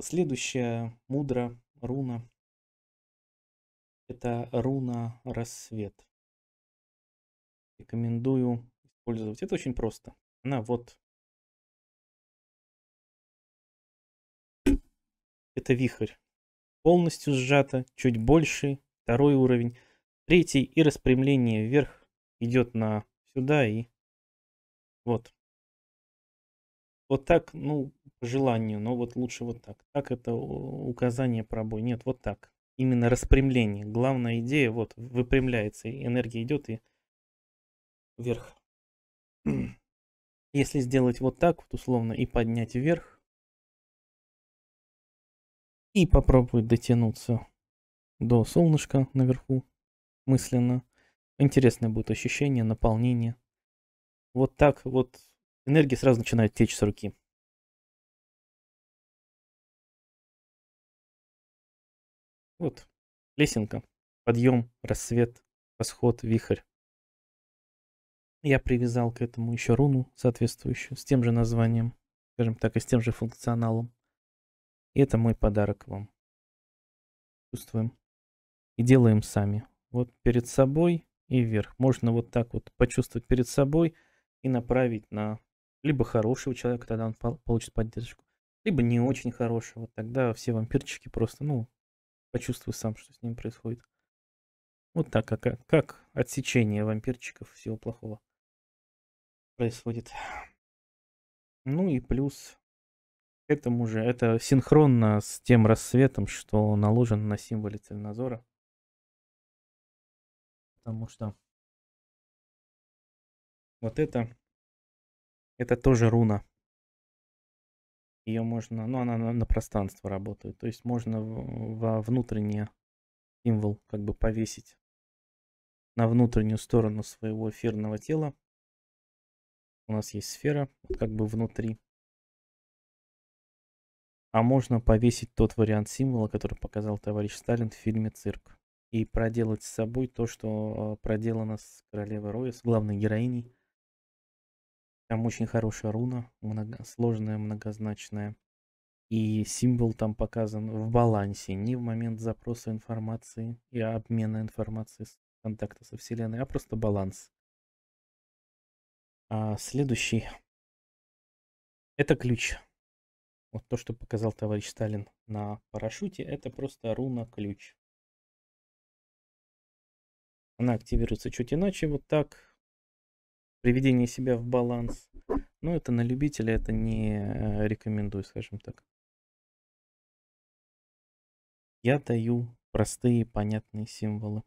Следующая мудра руна. Это руна рассвет. Рекомендую использовать. Это очень просто. Она вот. Это вихрь. Полностью сжата, чуть больше. Второй уровень. Третий и распрямление вверх идет на сюда и вот. Вот так, ну, по желанию, но вот лучше вот так. Так это указание пробой. Нет, вот так. Именно распрямление. Главная идея, вот, выпрямляется, и энергия идет и вверх. Если сделать вот так, вот условно, и поднять вверх, и попробовать дотянуться до солнышка наверху мысленно, интересное будет ощущение, наполнение. Вот так вот энергия сразу начинает течь с руки. Вот лесенка, подъем, рассвет, восход, вихрь. Я привязал к этому еще руну соответствующую, с тем же названием, скажем так, и с тем же функционалом. И это мой подарок вам. Чувствуем. И делаем сами. Вот перед собой и вверх. Можно вот так вот почувствовать перед собой и направить на либо хорошего человека, тогда он получит поддержку, либо не очень хорошего, тогда все вампирчики просто, ну, почувствуй сам, что с ним происходит. Вот так, как, как отсечение вампирчиков всего плохого происходит. Ну и плюс к этому же, это синхронно с тем рассветом, что наложен на символе Цельнозора. Потому что вот это это тоже руна. Ее можно, ну она на, на пространство работает, то есть можно во внутренний символ как бы повесить на внутреннюю сторону своего эфирного тела. У нас есть сфера, как бы внутри. А можно повесить тот вариант символа, который показал товарищ Сталин в фильме «Цирк». И проделать с собой то, что э, проделано с королевой Роя, с главной героиней там очень хорошая руна, много, сложная, многозначная. И символ там показан в балансе, не в момент запроса информации и обмена информацией с контакта со Вселенной, а просто баланс. А следующий это ключ. Вот то, что показал товарищ Сталин на парашюте, это просто руна-ключ. Она активируется чуть иначе, вот так, приведение себя в баланс. Но это на любителя, это не э, рекомендую, скажем так. Я даю простые понятные символы.